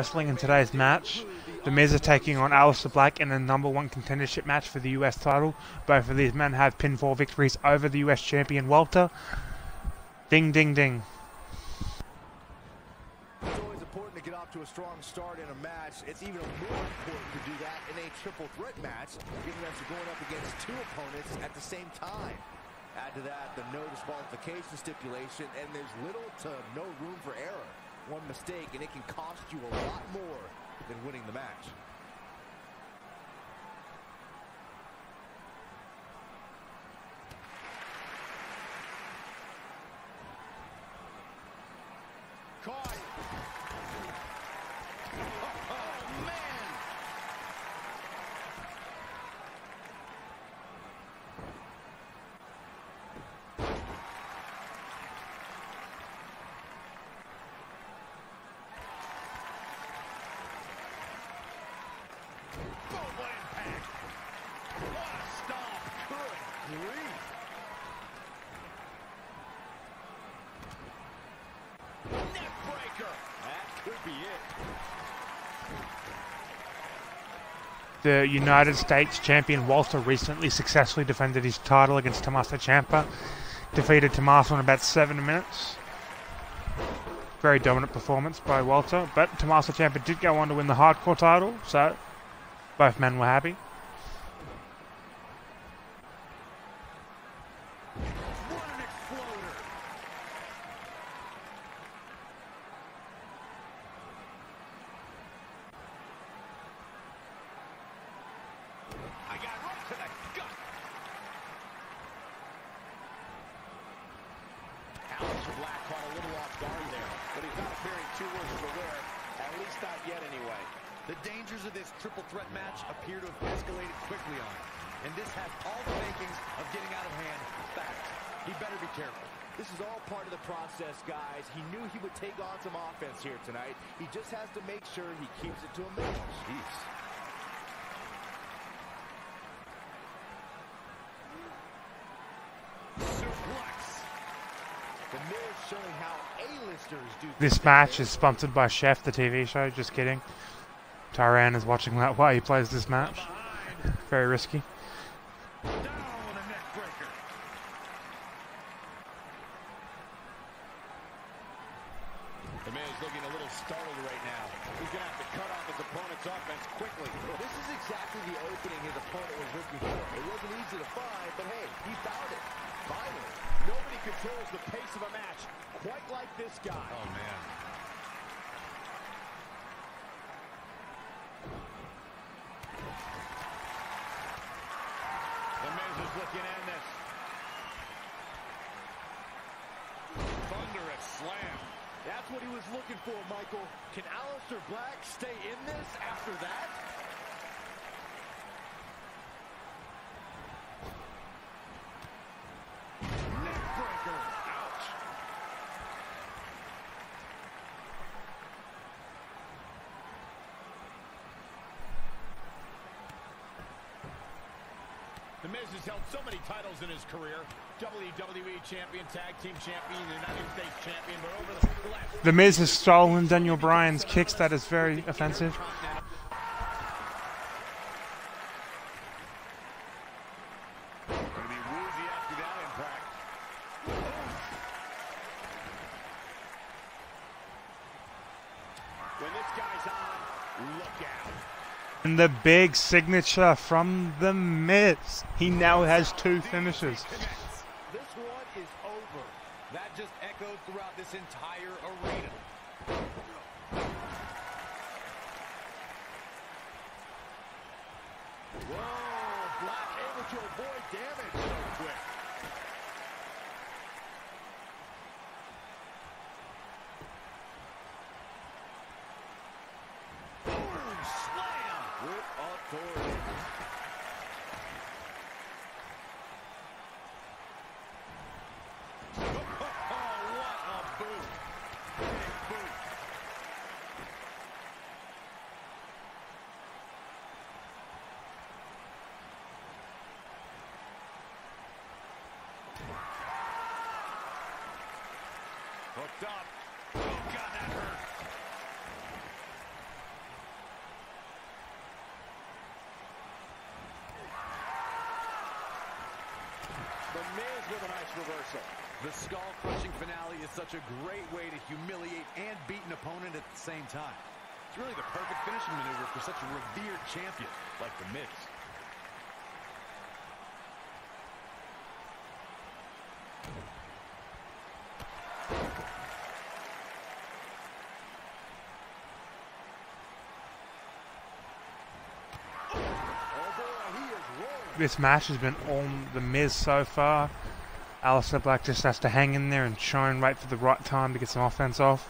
Wrestling in today's match. The Miz are taking on Aleister Black in a number one contendership match for the US title. Both of these men have pinfall victories over the US champion Walter. Ding, ding, ding. It's always important to get off to a strong start in a match. It's even more important to do that in a triple threat match, given that you're going up against two opponents at the same time. Add to that the no disqualification stipulation, and there's little to no room for error. One mistake, and it can cost you a lot more than winning the match. Caught. Oh, man. Oh, what impact. What a stomp. Good grief. Breaker. That could be it. The United States champion Walter recently successfully defended his title against Tommaso Ciampa. Defeated Tommaso in about seven minutes. Very dominant performance by Walter, but Tommaso Ciampa did go on to win the hardcore title, so both men were happy. What an exploder. I got right to the gut. Black caught a little off guard there, but he's not appearing too worse for wear, at least not yet anyway. The dangers of this triple threat match appear to have escalated quickly on him, and this has all the makings of getting out of hand fast. He better be careful. This is all part of the process, guys. He knew he would take on some offense here tonight. He just has to make sure he keeps it to a minimum. Jeez. Suplex. The Miz showing how A-listers do This match is sponsored by Chef, the TV show. Just kidding. Tyran is watching that while he plays this match. Very risky. He's going to have to cut off his opponent's offense quickly. This is exactly the opening his opponent was looking for. It wasn't easy to find, but hey, he found it. Finally. Nobody controls the pace of a match quite like this guy. Oh, man. The Miz is looking in this. Thunderous slam. That's what he was looking for, Michael. Can Aleister Black stay in this after that? Neckbreaker. Ouch. The Miz has held so many titles in his career. WWE Champion, Tag Team Champion, United States Champion, but over the last The Miz has stolen Daniel Bryan's kicks. That is very offensive. Gonna be woozy after that impact. When this guy's on, look out. And the big signature from The Miz. He now has two finishes. This one is over. That just echoes throughout this entire arena. Whoa, Black able to avoid damage so quick. Boom, slam with authority. Oh, what a boot. Big boot. Hooked up. Oh, God, The Miz with a nice reversal. The skull-crushing finale is such a great way to humiliate and beat an opponent at the same time. It's really the perfect finishing maneuver for such a revered champion like The Miz. This match has been on the Miz so far. Aleister Black just has to hang in there and try and wait for the right time to get some offense off.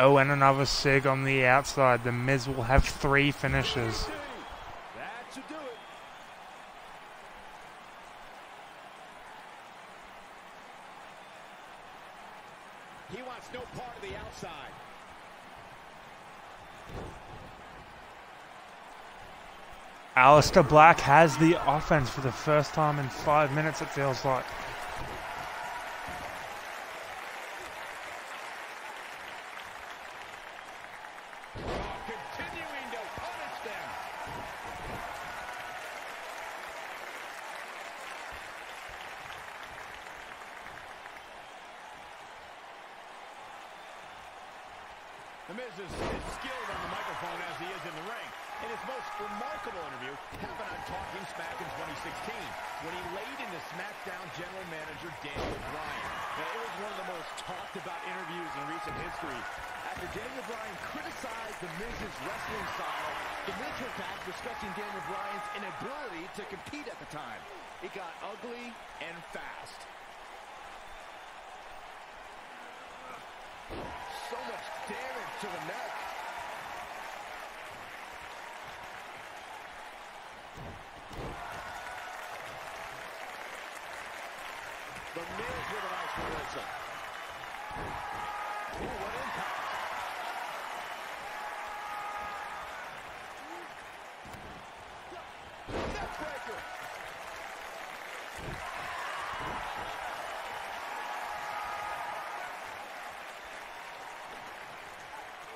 Oh, and another sig on the outside. The Miz will have three finishes. He wants no part of the outside. Aleister Black has the offense for the first time in five minutes, it feels like. The Miz is skilled on the microphone as he is in the ring. Remarkable interview happened on Talking Smack in 2016 when he laid into SmackDown General Manager Daniel Bryan. Now, it was one of the most talked about interviews in recent history. After Daniel Bryan criticized The Miz's wrestling style, The Miz went back discussing Daniel Bryan's inability to compete at the time. It got ugly and fast. So much damage to the neck. The Miz with a nice reversal. Ooh, what impact.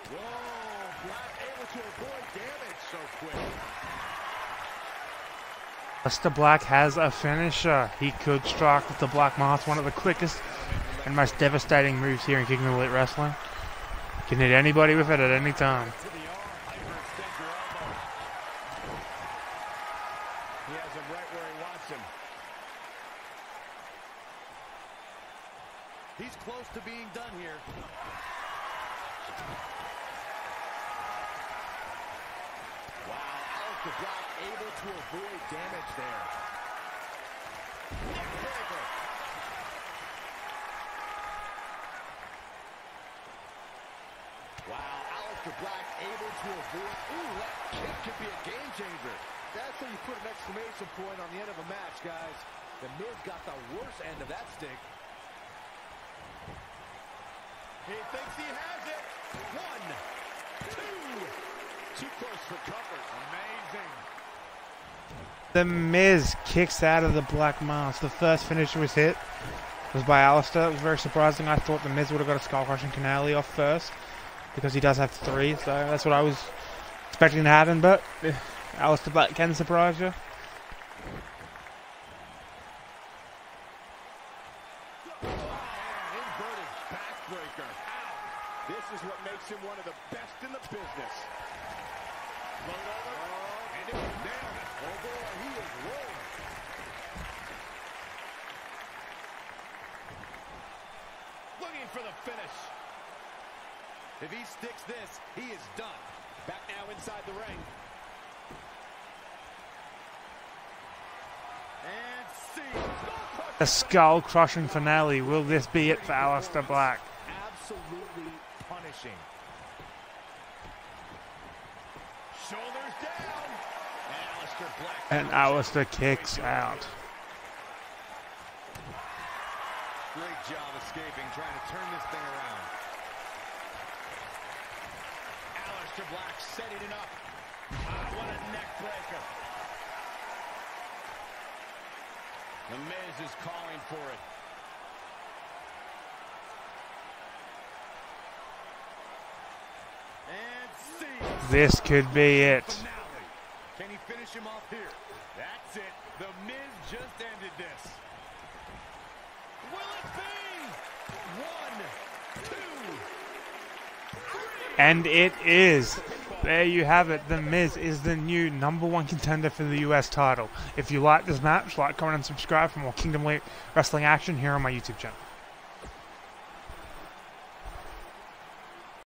Whoa, Black able to avoid damage so quick. Aleister Black has a finisher. He could strike with the Black Mass, one of the quickest and most devastating moves here in King Elite Wrestling. Can hit anybody with it at any time. He's close to being done here. Aleister Black able to avoid damage there. Aleister Black able to avoid. Ooh, that kick could be a game changer. That's how you put an exclamation point on the end of a match, guys. The Miz got the worst end of that stick. He thinks he has it. One, two. Too close for comfort. Amazing. The Miz kicks out of the Black Mass. The first finisher was hit was by Aleister. It was very surprising. I thought the Miz would have got a skull crushing finale off first because he does have three. So that's what I was expecting to happen. But Aleister Black can surprise you. Inverted backbreaker. Ow. This is what makes him one of the best in the business. Rolled over. And it nailed it. Oh boy, he is rolling. Looking for the finish. If he sticks this, he is done. Back now inside the ring. A skull crushing finale. Will this be it for Aleister Black? And Aleister kicks out. Great job escaping, trying to turn this thing around. Aleister Black setting it up. Ah, what a neck breaker. The Miz is calling for it. And see. This could be it. Can he finish him off here. That's it. The Miz just ended this. Will it be? One, two, three. And it is. There you have it. The Miz is the new number one contender for the US title. If you like this match, like, comment, and subscribe for more Kingdom League Wrestling action here on my YouTube channel.